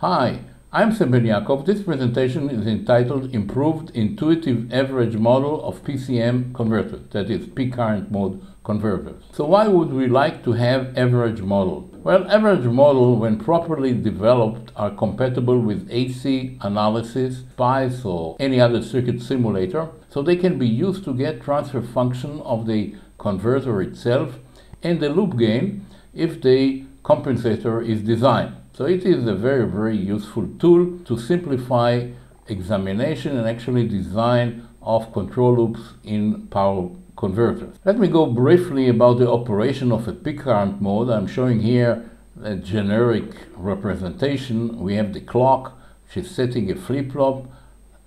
Hi, I'm Sam Ben-Yaakov. This presentation is entitled Improved Intuitive Average Model of PCM Converters, that is, peak current mode converters. So why would we like to have average model? Well, average model, when properly developed, are compatible with AC analysis, SPICE, or any other circuit simulator, so they can be used to get transfer function of the converter itself and the loop gain if the compensator is designed. So it is a very, very useful tool to simplify examination and actually design of control loops in power converters. Let me go briefly about the operation of a peak current mode. I'm showing here a generic representation. We have the clock, which is setting a flip-flop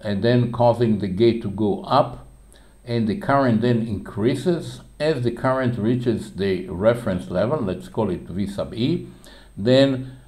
and then causing the gate to go up and the current then increases as the current reaches the reference level, let's call it V sub E, then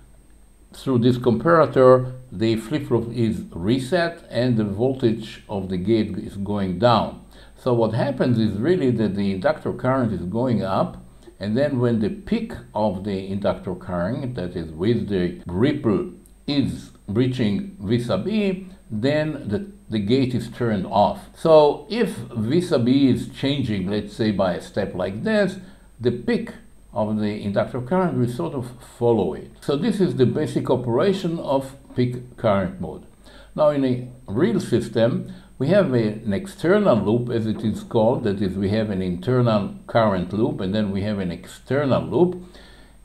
through this comparator, the flip-flop is reset and the voltage of the gate is going down. So what happens is really that the inductor current is going up and then when the peak of the inductor current, that is with the ripple, is reaching V sub E, then the, the gate is turned off. So if V sub E is changing, let's say by a step like this, the peak of the inductor current we sort of follow it. So this is the basic operation of peak current mode. Now in a real system, we have an external loop as it is called, that is we have an internal current loop and then we have an external loop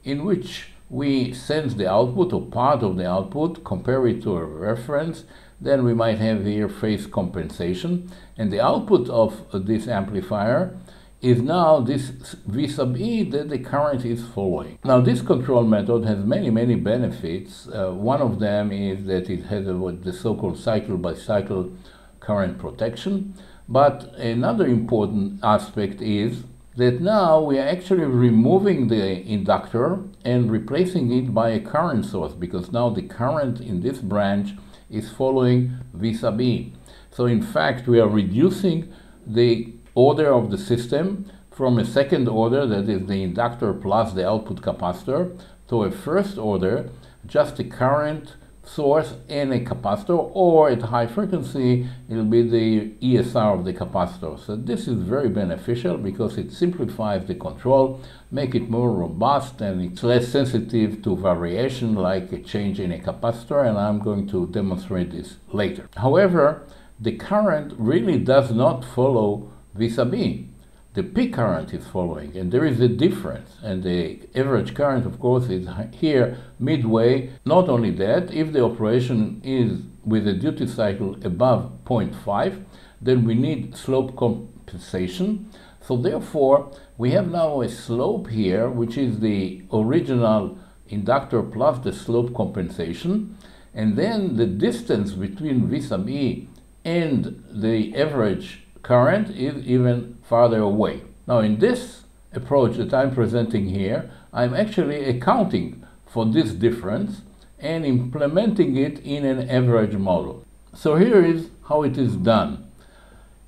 in which we sense the output or part of the output, compare it to a reference, then we might have here phase compensation and the output of this amplifier is now this V sub E that the current is following. Now this control method has many, many benefits. Uh, one of them is that it has a, what the so-called cycle by cycle current protection. But another important aspect is that now we are actually removing the inductor and replacing it by a current source because now the current in this branch is following V sub E. So in fact we are reducing the order of the system from a second order, that is the inductor plus the output capacitor, to a first order, just a current source and a capacitor, or at high frequency, it'll be the ESR of the capacitor. So this is very beneficial because it simplifies the control, make it more robust, and it's less sensitive to variation like a change in a capacitor, and I'm going to demonstrate this later. However, the current really does not follow vis-a-vis. The peak current is following, and there is a difference. And the average current, of course, is here midway. Not only that, if the operation is with a duty cycle above 0.5, then we need slope compensation. So therefore, we have now a slope here, which is the original inductor plus the slope compensation. And then the distance between V sub E and the average current is even farther away. Now in this approach that I'm presenting here, I'm actually accounting for this difference and implementing it in an average model. So here is how it is done.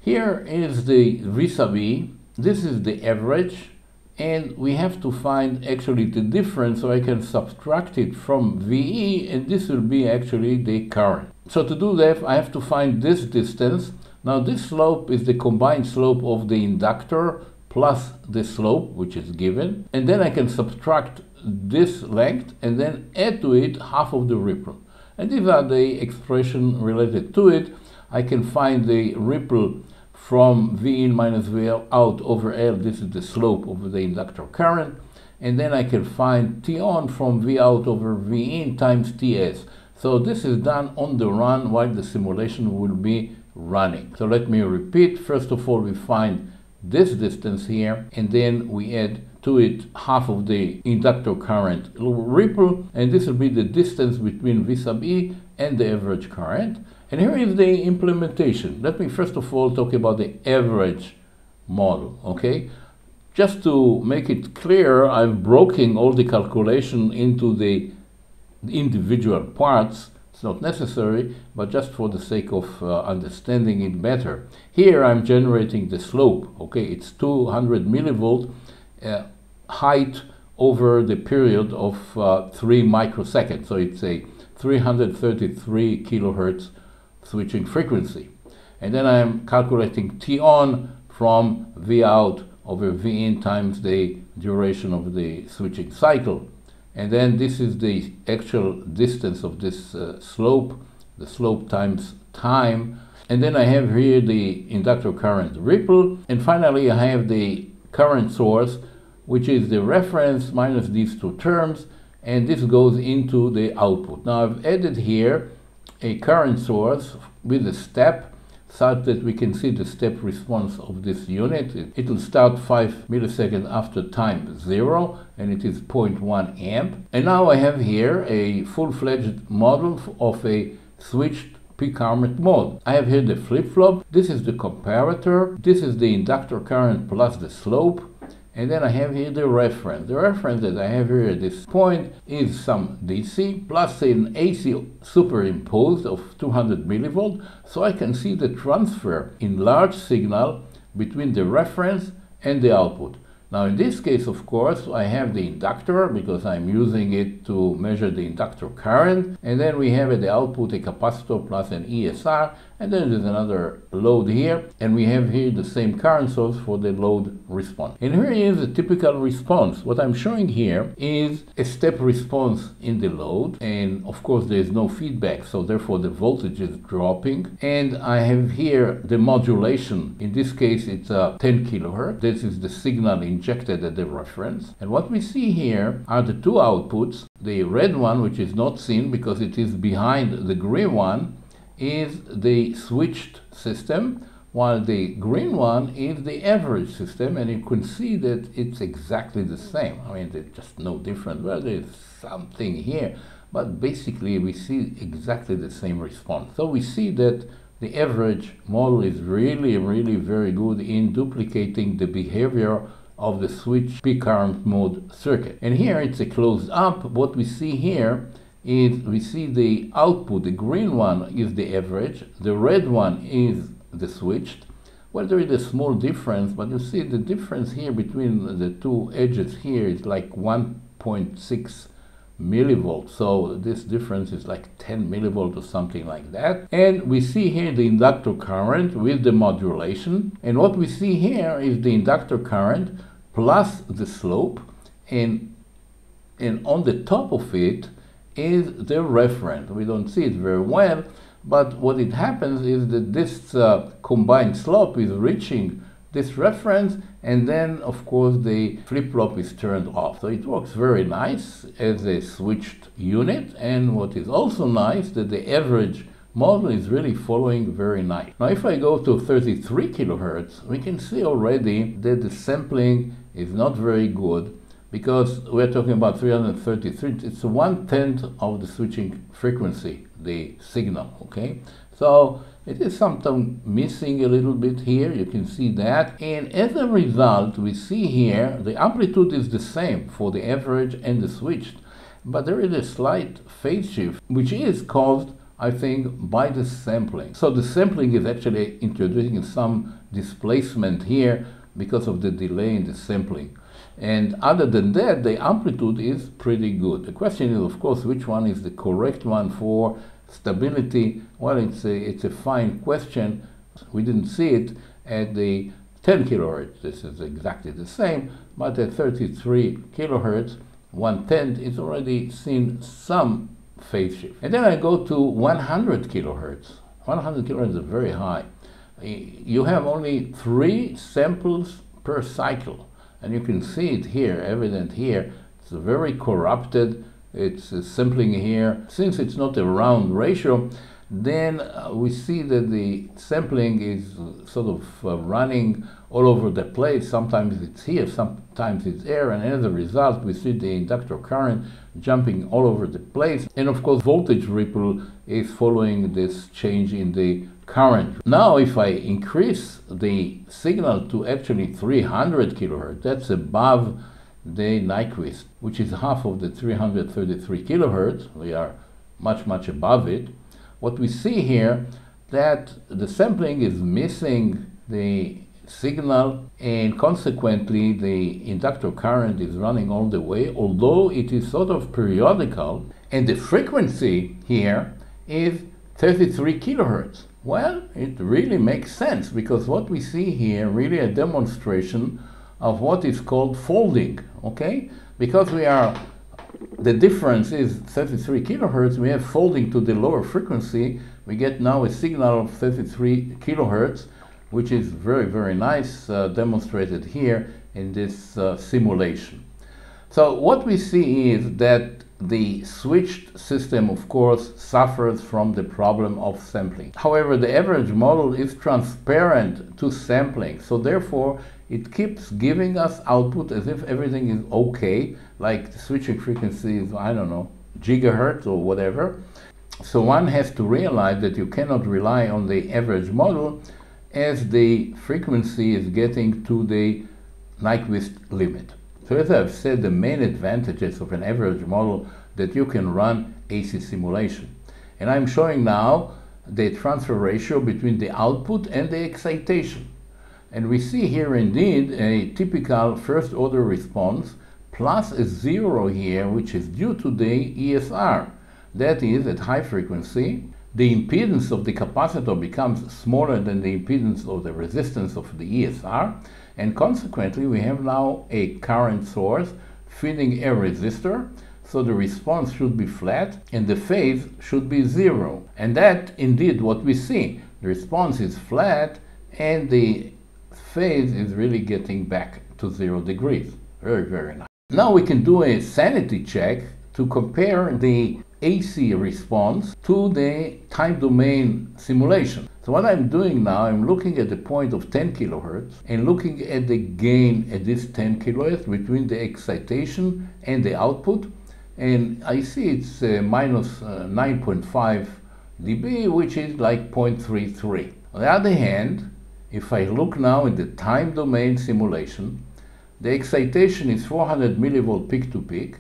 Here is the V sub E, this is the average, and we have to find actually the difference so I can subtract it from VE and this will be actually the current. So to do that I have to find this distance now this slope is the combined slope of the inductor plus the slope, which is given, and then I can subtract this length and then add to it half of the ripple. And these are the expression related to it. I can find the ripple from V in minus V out over L, this is the slope of the inductor current, and then I can find T on from V out over V in times Ts. So this is done on the run while the simulation will be running. So let me repeat. First of all, we find this distance here, and then we add to it half of the inductor current ripple, and this will be the distance between V sub E and the average current. And here is the implementation. Let me first of all talk about the average model, okay? Just to make it clear, I've broken all the calculation into the individual parts it's not necessary, but just for the sake of uh, understanding it better. Here I'm generating the slope, okay, it's 200 millivolt uh, height over the period of uh, 3 microseconds. So it's a 333 kilohertz switching frequency. And then I'm calculating T on from V out over V in times the duration of the switching cycle. And then this is the actual distance of this uh, slope, the slope times time. And then I have here the inductor current ripple. And finally, I have the current source, which is the reference minus these two terms. And this goes into the output. Now I've added here a current source with a step such that we can see the step response of this unit. It, will start 5 milliseconds after time 0 and it is 0.1 amp. And now I have here a full-fledged model of a switched peak current mode. I have here the flip-flop, this is the comparator, this is the inductor current plus the slope, and then I have here the reference. The reference that I have here at this point is some DC plus an AC superimposed of 200 millivolt. So I can see the transfer in large signal between the reference and the output. Now in this case, of course, I have the inductor because I'm using it to measure the inductor current. And then we have at the output a capacitor plus an ESR. And then there's another load here. And we have here the same current source for the load response. And here is a typical response. What I'm showing here is a step response in the load. And of course, there's no feedback. So therefore, the voltage is dropping. And I have here the modulation. In this case, it's a 10 kilohertz. This is the signal injected at the reference. And what we see here are the two outputs. The red one, which is not seen because it is behind the gray one, is the switched system, while the green one is the average system, and you can see that it's exactly the same. I mean, there's just no difference. Well, there's something here, but basically we see exactly the same response. So we see that the average model is really, really very good in duplicating the behavior of the switch peak current mode circuit. And here it's a closed up. What we see here is we see the output, the green one is the average, the red one is the switched. Well, there is a small difference, but you see the difference here between the two edges here is like 1.6 millivolts. So this difference is like 10 millivolts or something like that. And we see here the inductor current with the modulation. And what we see here is the inductor current plus the slope and and on the top of it is the reference. We don't see it very well, but what it happens is that this uh, combined slope is reaching this reference and then of course the flip-flop is turned off. So it works very nice as a switched unit and what is also nice that the average model is really following very nice. Now if I go to 33 kilohertz, we can see already that the sampling is not very good because we're talking about 333. It's one tenth of the switching frequency, the signal. Okay, so it is something missing a little bit here. You can see that, and as a result, we see here the amplitude is the same for the average and the switched, but there is a slight phase shift, which is caused I think, by the sampling. So the sampling is actually introducing some displacement here because of the delay in the sampling. And other than that, the amplitude is pretty good. The question is, of course, which one is the correct one for stability? Well, it's a, it's a fine question. We didn't see it at the 10 kilohertz. This is exactly the same, but at 33 kilohertz, one tenth is already seen some phase shift. And then I go to 100 kilohertz. 100 kilohertz is very high you have only three samples per cycle. And you can see it here, evident here. It's very corrupted. It's sampling here. Since it's not a round ratio, then uh, we see that the sampling is sort of uh, running all over the place. Sometimes it's here, sometimes it's there, and as a result, we see the inductor current jumping all over the place. And of course, voltage ripple is following this change in the current. Now, if I increase the signal to actually 300 kilohertz, that's above the Nyquist, which is half of the 333 kilohertz. We are much, much above it. What we see here that the sampling is missing the signal and consequently the inductor current is running all the way although it is sort of periodical And the frequency here is 33 kilohertz. Well, it really makes sense because what we see here really a demonstration of what is called folding, okay? Because we are, the difference is 33 kilohertz, we have folding to the lower frequency, we get now a signal of 33 kilohertz, which is very, very nice, uh, demonstrated here in this uh, simulation. So what we see is that the switched system, of course, suffers from the problem of sampling. However, the average model is transparent to sampling, so therefore it keeps giving us output as if everything is okay, like the switching frequency is, I don't know, gigahertz or whatever. So one has to realize that you cannot rely on the average model as the frequency is getting to the Nyquist limit. So as I've said, the main advantages of an average model that you can run AC simulation. And I'm showing now the transfer ratio between the output and the excitation. And we see here indeed a typical first order response plus a zero here, which is due to the ESR. That is, at high frequency, the impedance of the capacitor becomes smaller than the impedance of the resistance of the ESR, and consequently we have now a current source feeding a resistor, so the response should be flat and the phase should be zero. And that indeed what we see. The response is flat and the phase is really getting back to zero degrees. Very, very nice. Now we can do a sanity check to compare the AC response to the time domain simulation. So what I'm doing now, I'm looking at the point of 10 kilohertz and looking at the gain at this 10 kilohertz between the excitation and the output. And I see it's uh, minus, uh, 9.5 dB, which is like 0.33. On the other hand, if I look now in the time domain simulation, the excitation is 400 millivolt peak to peak.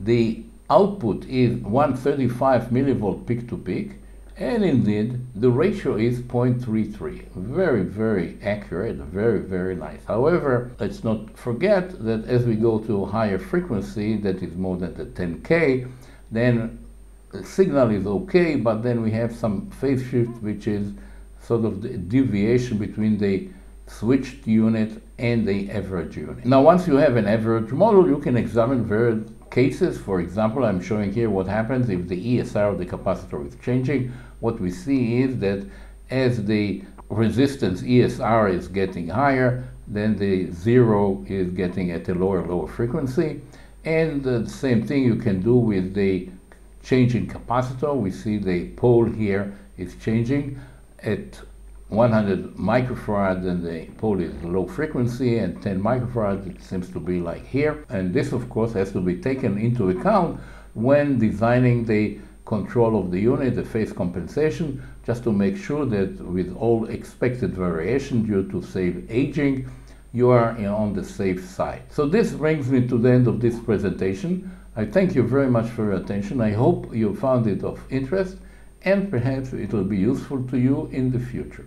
The output is 135 millivolt peak to peak, and indeed the ratio is 0.33. Very, very accurate, very, very nice. However, let's not forget that as we go to a higher frequency, that is more than the 10K, then the signal is okay, but then we have some phase shift, which is sort of the deviation between the switched unit and the average unit. Now, once you have an average model, you can examine various cases. For example, I'm showing here what happens if the ESR of the capacitor is changing. What we see is that as the resistance ESR is getting higher, then the zero is getting at a lower, lower frequency. And the same thing you can do with the changing capacitor. We see the pole here is changing at 100 microfarad in the pole is low frequency and 10 microfarad it seems to be like here. And this of course has to be taken into account when designing the control of the unit the phase compensation just to make sure that with all expected variation due to save aging you are on the safe side. So this brings me to the end of this presentation. I thank you very much for your attention. I hope you found it of interest and perhaps it will be useful to you in the future.